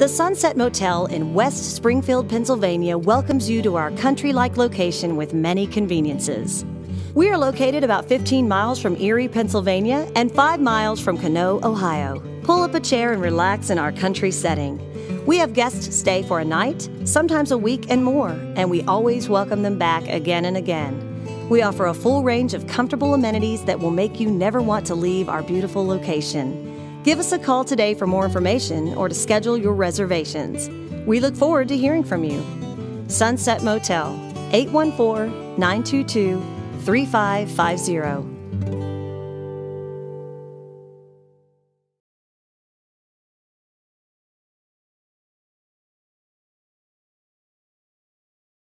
The Sunset Motel in West Springfield, Pennsylvania welcomes you to our country like location with many conveniences. We are located about 15 miles from Erie, Pennsylvania, and 5 miles from Conneaut, Ohio. Pull up a chair and relax in our country setting. We have guests stay for a night, sometimes a week and more, and we always welcome them back again and again. We offer a full range of comfortable amenities that will make you never want to leave our beautiful location. Give us a call today for more information or to schedule your reservations. We look forward to hearing from you. Sunset Motel, 814 922 3550.